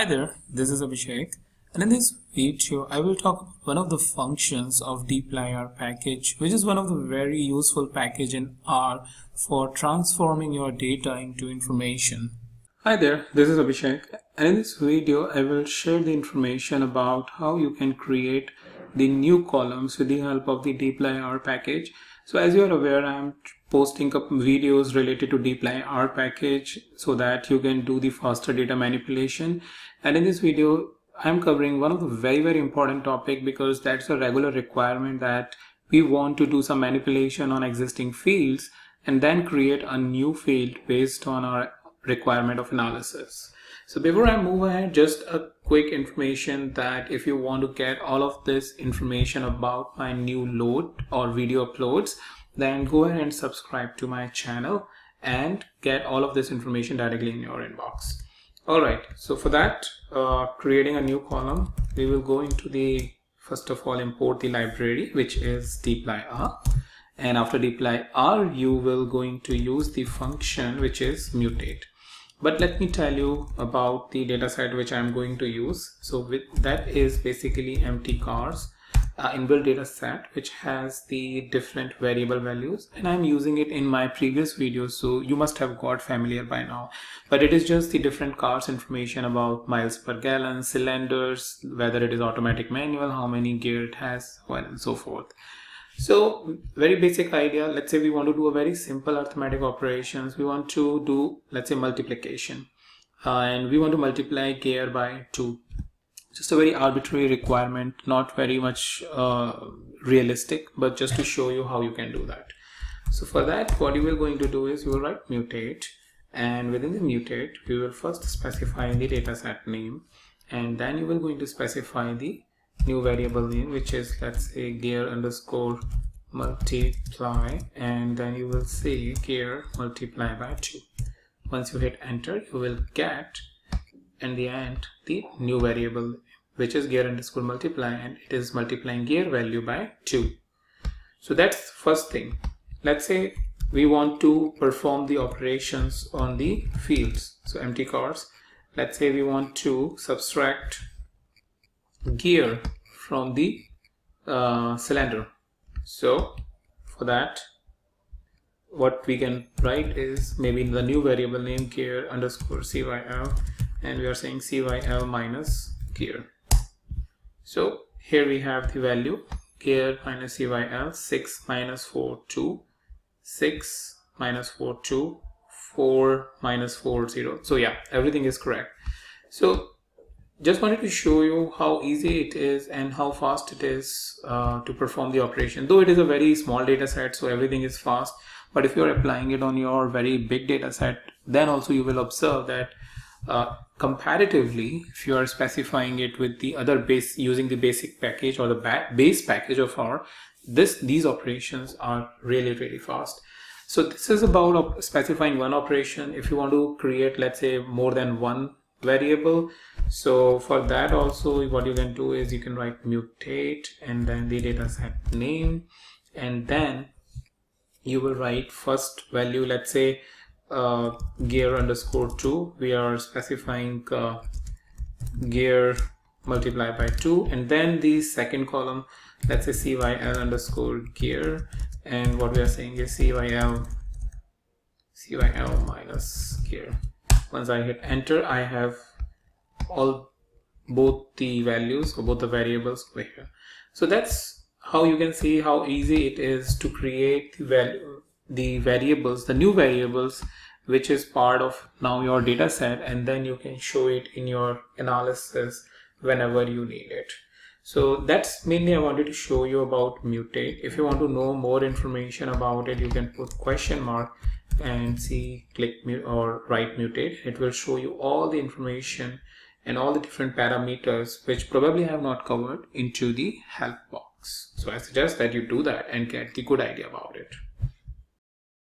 Hi there, this is Abhishek and in this video I will talk about one of the functions of dplyr package which is one of the very useful package in R for transforming your data into information. Hi there, this is Abhishek and in this video I will share the information about how you can create the new columns with the help of the dplyr package. So as you are aware I am posting up videos related to dplyr R package so that you can do the faster data manipulation. And in this video I'm covering one of the very very important topic because that's a regular requirement that we want to do some manipulation on existing fields and then create a new field based on our requirement of analysis. So before I move ahead, just a quick information that if you want to get all of this information about my new load or video uploads, then go ahead and subscribe to my channel and get all of this information directly in your inbox. Alright, so for that, uh, creating a new column, we will go into the, first of all, import the library, which is dplyr. And after dplyr, you will going to use the function, which is mutate. But let me tell you about the data set which I'm going to use. So with that is basically mtcars uh, inbuilt data set which has the different variable values. And I'm using it in my previous videos so you must have got familiar by now. But it is just the different cars information about miles per gallon cylinders whether it is automatic manual how many gear it has well and so forth so very basic idea. Let's say we want to do a very simple arithmetic operations. We want to do let's say multiplication. Uh, and we want to multiply gear by 2 just a very arbitrary requirement not very much uh, realistic but just to show you how you can do that. So for that what you will going to do is you will write mutate. And within the mutate we will first specify the dataset name. And then you will going to specify the new variable name which is let's say gear underscore multiply and then you will see gear multiply by 2 once you hit enter you will get in the end the new variable which is gear underscore multiply and it is multiplying gear value by 2 so that's first thing. Let's say we want to perform the operations on the fields. So mtcars. Let's say we want to subtract gear from the uh, cylinder. So for that what we can write is maybe in the new variable name gear underscore cyl and we are saying cyl minus gear so here we have the value gear minus cyl 6 minus 4 2 6 minus 4 2 4 minus 4 0 so yeah everything is correct. So just wanted to show you how easy it is and how fast it is uh, to perform the operation though it is a very small data set so everything is fast but if you're applying it on your very big data set then also you will observe that uh, comparatively, if you are specifying it with the other base using the basic package or the base package of R, this these operations are really really fast. So this is about specifying one operation. If you want to create, let's say, more than one variable, so for that also what you can do is you can write mutate and then the dataset name, and then you will write first value. Let's say uh, gear underscore 2 we are specifying uh, gear multiplied by 2 and then the second column let's say cyl underscore gear. And what we are saying is cyl cyl minus gear. Once I hit enter I have all both the values or both the variables over here. So that's how you can see how easy it is to create the value the variables the new variables which is part of now your data set and then you can show it in your analysis whenever you need it. So that's mainly I wanted to show you about mutate. If you want to know more information about it you can put question mark and see click or write mutate. It will show you all the information and all the different parameters which probably I have not covered into the help box. So I suggest that you do that and get the good idea about it